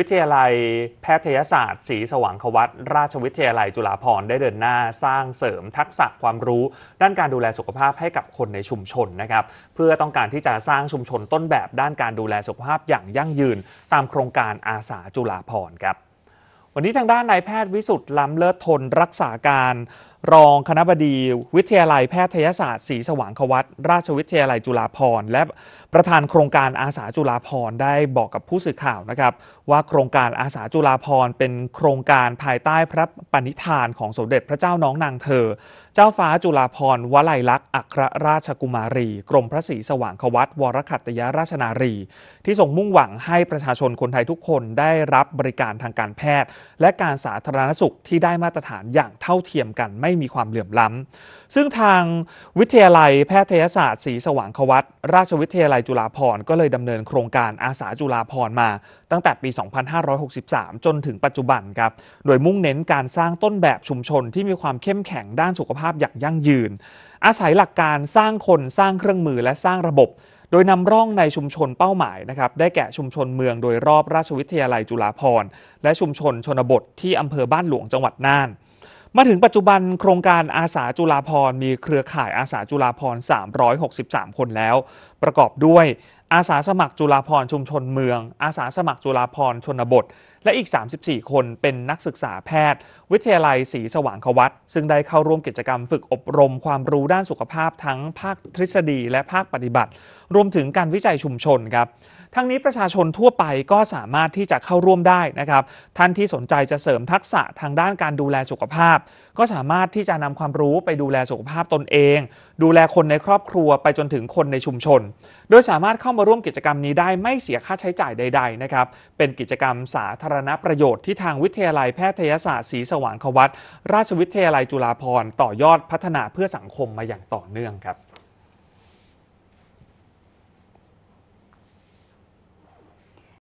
วิทยาลัยแพทยศาสตร์ศรีสว่างควัตราชวิทยาลัยจุฬาภรณ์ได้เดินหน้าสร้างเสริมทักษะความรู้ ด้านการดูแลสุขภาพให้กับคนในชุมชนนะครับเพื่อต้องการที่จะสร้างชุมชนต้นแบบด้านการดูแลสุขภาพอย่างยั่งยืน ตามโครงการอาสาจุฬาภรณ์ครับวันนี้ทางด้านนายแพทย์วิสุทธ์ล้ำเลิศทนรักษาการรองคณบดีวิทยาลัยแพทยศาสตร์ศรีสว่างควัตราชวิทยาลัยจุฬาภรณ์และประธานโครงการอาสาจุฬาภรณ์ได้บอกกับผู้สื่อข่าวนะครับ ว่าโครงการอาสาจุฬาภรณ์เป็นโครงการภายใต้พระปณิธานของสมเด็จพระเจ้าน้องนางเธอ เจ้าฟ้าจุฬาภรณ์วลัยลักษณ์อัครราชกุมารี กรมพระศรีสว่างควัตวรคัตยราชนารี ที่ทรงมุ่งหวังให้ประชาชนคนไทยทุกคนได้รับบริการทางการแพทย์ และการสาธารณสุขที่ได้มาตรฐานอย่างเท่าเทียมกันไม่มีความเหลื่อมล้ำซึ่งทางวิทยาลัยแพทยศาสตร์ศรีสว่างควัตราชวิทยาลัยจุฬาภรณ์ก็เลยดำเนินโครงการอาสาจุฬาภรณ์มา ตั้งแต่ปี 2563 จนถึงปัจจุบันครับ โดยมุ่งเน้นการสร้างต้นแบบชุมชนที่มีความเข้มแข็งด้านสุขภาพอย่างยั่งยืน อาศัยหลักการสร้างคนสร้างเครื่องมือและสร้างระบบโดยนำร่องในชุมชนเป้าหมายนะครับ ได้แก่ชุมชนเมืองโดยรอบราชวิทยาลัยจุฬาภรณ์ และชุมชนชนบทที่อำเภอบ้านหลวงจังหวัดน่าน มาถึงปัจจุบันโครงการอาสาจุฬาพรมีเครือข่ายอาสาจุฬาพร363 คนแล้ว ประกอบด้วยอาสาสมัครจุฬาภรชุมชนเมือง อาสาสมัครจุฬาภรชนบท และอีก 34 คนเป็นนักศึกษาแพทย์ วิทยาลัยศรีสว่างควัตซึ่งได้เข้าร่วมกิจกรรมฝึกอบรมความรู้ด้านสุขภาพทั้งภาคทฤษฎีและภาคปฏิบัติ รวมถึงการวิจัยชุมชนครับทั้งนี้ประชาชนทั่วไปก็สามารถที่จะเข้าร่วมได้นะครับ ท่านที่สนใจจะเสริมทักษะทางด้านการดูแลสุขภาพ ก็สามารถที่จะนำความรู้ไปดูแลสุขภาพตนเอง ดูแลคนในครอบครัวไปจนถึงคนในชุมชน โดยสามารถเข้ามาร่วมกิจกรรมนี้ได้ไม่เสียค่าใช้จ่ายใด ๆ นะครับ เป็นกิจกรรมสาธารณประโยชน์ที่ทางวิทยาลัยแพทยศาสตร์ศรีสว่างควัตราชวิทยาลัยจุฬาภรณ์ต่อยอดพัฒนาเพื่อสังคมมาอย่างต่อเนื่องครับ